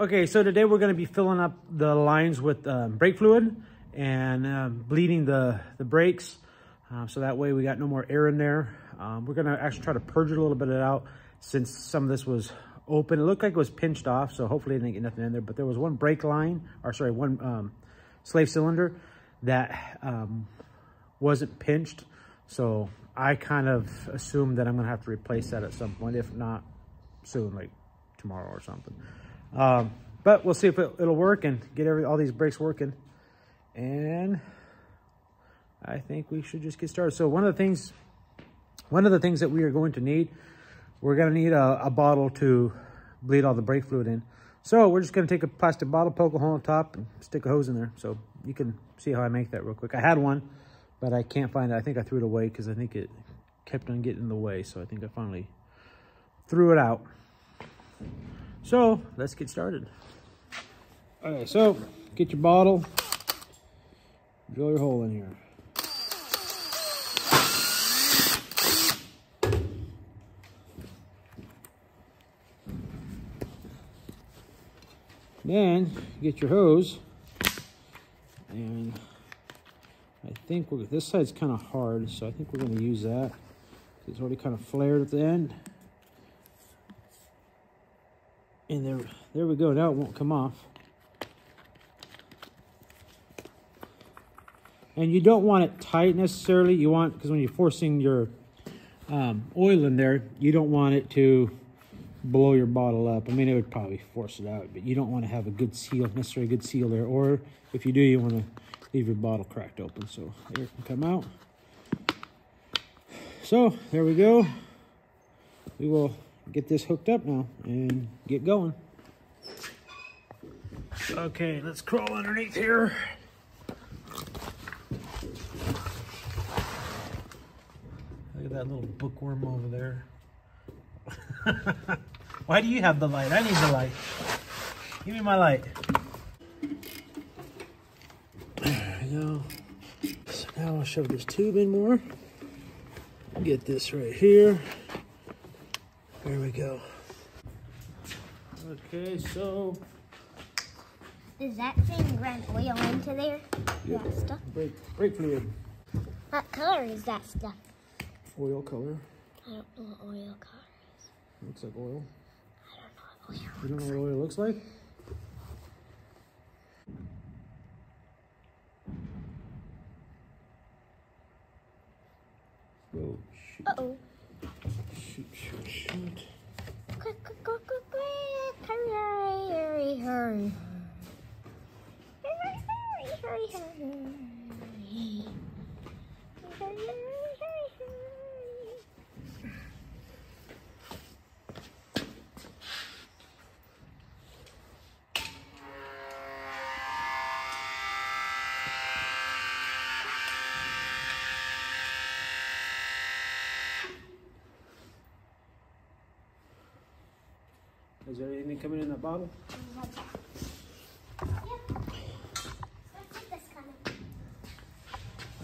Okay, so today we're going to be filling up the lines with um, brake fluid and um, bleeding the, the brakes. Uh, so that way we got no more air in there. Um, we're going to actually try to purge it a little bit out since some of this was open. It looked like it was pinched off, so hopefully it didn't get nothing in there. But there was one brake line, or sorry, one um, slave cylinder that wasn't pinched. So I kind of assumed that I'm going to have to replace that at some point, if not soon, like tomorrow or something. Um, but we'll see if it, will work and get every all these brakes working. And I think we should just get started. So one of the things, one of the things that we are going to need, we're going to need a, a bottle to bleed all the brake fluid in. So we're just going to take a plastic bottle, poke a hole on top, and stick a hose in there. So you can see how I make that real quick. I had one, but I can't find it. I think I threw it away because I think it kept on getting in the way. So I think I finally threw it out. So let's get started. Okay, so get your bottle, drill your hole in here. Then get your hose and I think we're, this side's kind of hard, so I think we're going to use that. It's already kind of flared at the end. And there, there we go. Now it won't come off. And you don't want it tight necessarily. You want, because when you're forcing your um, oil in there, you don't want it to blow your bottle up. I mean, it would probably force it out, but you don't want to have a good seal, necessarily a good seal there. Or if you do, you want to leave your bottle cracked open so air can come out. So there we go. We will get this hooked up now and get going. Okay, let's crawl underneath here. Look at that little bookworm over there. Why do you have the light? I need the light. Give me my light. There we go. So now I'll shove this tube in more. Get this right here. There we go. Okay, so. Is that thing run oil into there? Yeah. That stuff? Brake, brake fluid. What color is that stuff? Oil color. I don't know what oil color is. Looks like oil. I don't know what oil You don't know what oil looks like? Oh, shoot. Uh-oh. Shoot, shoot, shoot. Is there anything coming in that bottle?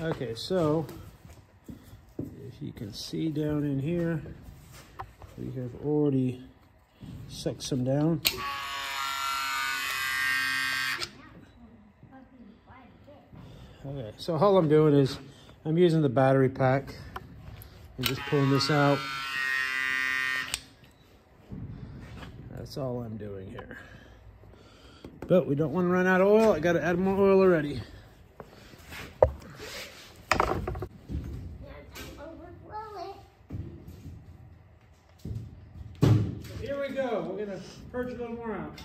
Okay, so if you can see down in here, we have already sucked some down. Okay, so all I'm doing is I'm using the battery pack and just pulling this out. That's all I'm doing here. But we don't want to run out of oil. I got to add more oil already. Here we go. We're going to purge a little more out.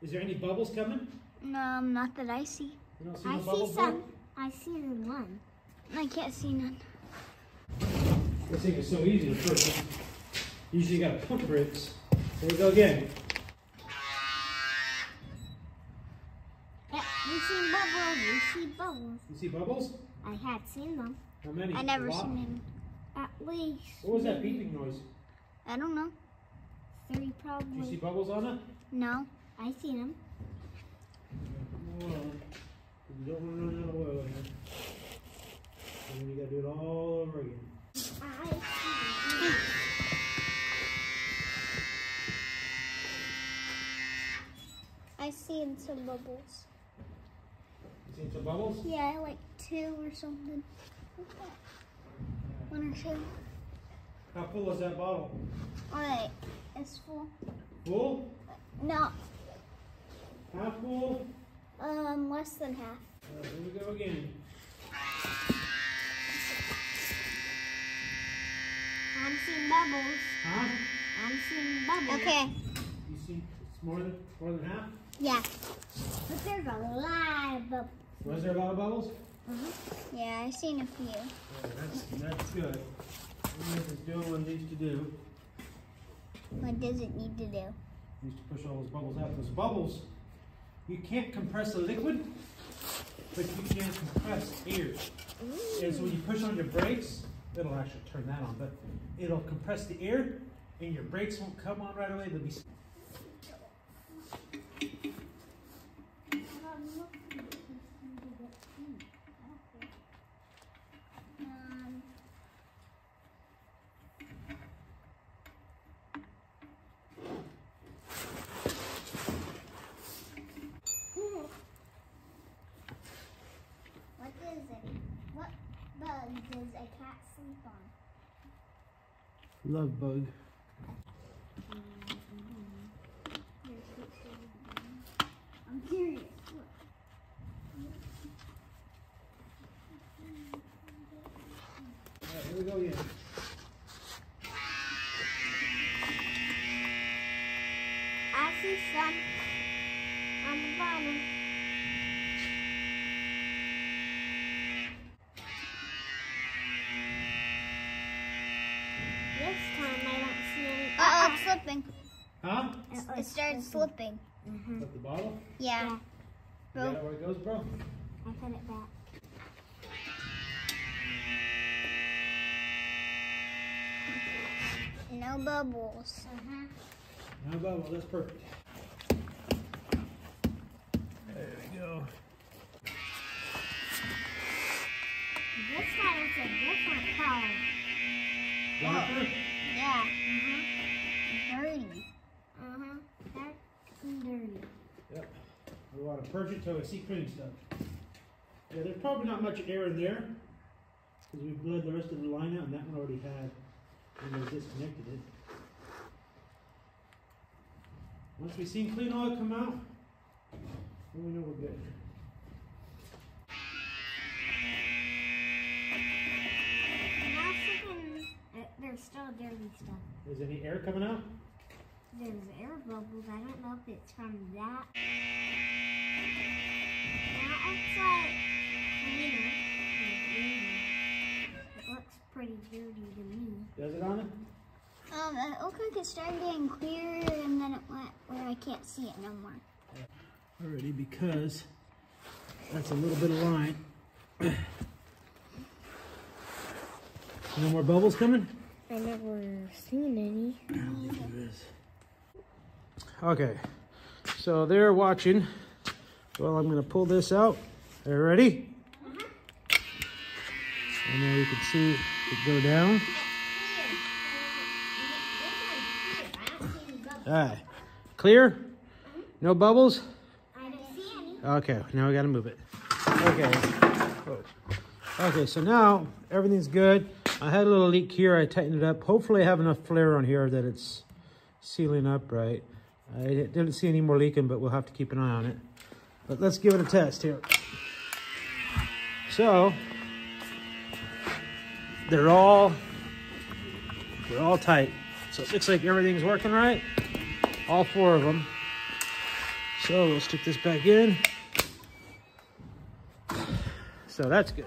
Is there any bubbles coming? No, not that I see. You don't see I no see bubbles some. I see one. I can't see none. This thing is so easy to purge. Usually you got to pump brakes. There we go again. Yeah, we see bubbles. We see bubbles. You see bubbles? I had seen them. How many? I never seen them. At least. What was that beeping noise? I don't know. Three Did you see bubbles on it? No, I see them. You don't want to run out of oil here. And then you got to do it all over again. I see some bubbles. You seen some bubbles? Yeah, like two or something. One or two. How full is that bottle? Alright, it's full. Full? No, Half full? um, less than half. Uh, here we go again. I'm seeing bubbles. Huh? I'm seeing bubbles. Okay. You see it's more than more than half? Yeah. But there's a lot of bubbles. Was there a lot of bubbles? Uh -huh. Yeah, I've seen a few. Yeah, that's that's good. It is doing what it needs to do. What does it need to do? needs to push all those bubbles out. Those bubbles, you can't compress a liquid, but you can compress air. And so when you push on your brakes, it'll actually turn that on, but it'll compress the air and your brakes won't come on right away. They'll be Um, What is it? What bug does a cat sleep on? Love bug. I'm curious. All right, here we go again. Slipping. Huh? It started slipping. At the bottle? Yeah. Is that where it goes, bro? I put it back. No bubbles. No bubble, that's perfect. There we go. This time it's a different color. Darker? Yeah. Uh-huh. Dirty. Uh-huh. Dark and dirty. Yep. We want to purge it till we see clean stuff. Yeah, there's probably not much air in there because we bled the rest of the line out and that one already had when they disconnected it. Once we see clean oil come out, then we know we're good. And I was thinking there's still dirty stuff. Is any air coming out? There's air bubbles. I don't know if it's from that. That looks like cleaner. It looks pretty dirty to me. Does it on it? Um, it looked like it started getting clearer and then it went where I can't see it no more. Already because that's a little bit of line. no more bubbles coming? I never seen any. I don't think there is. Okay, so they're watching. Well, I'm gonna pull this out. Are you ready? And then you can see it go down. All right, clear? No bubbles? I don't see any. Okay, now we gotta move it. Okay. Okay, so now everything's good. I had a little leak here. I tightened it up. Hopefully I have enough flare on here that it's sealing up right. Uh, I didn't see any more leaking, but we'll have to keep an eye on it. But let's give it a test here. So, they're all, they're all tight. So it looks like everything's working right. All four of them. So we'll stick this back in. So that's good.